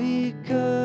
because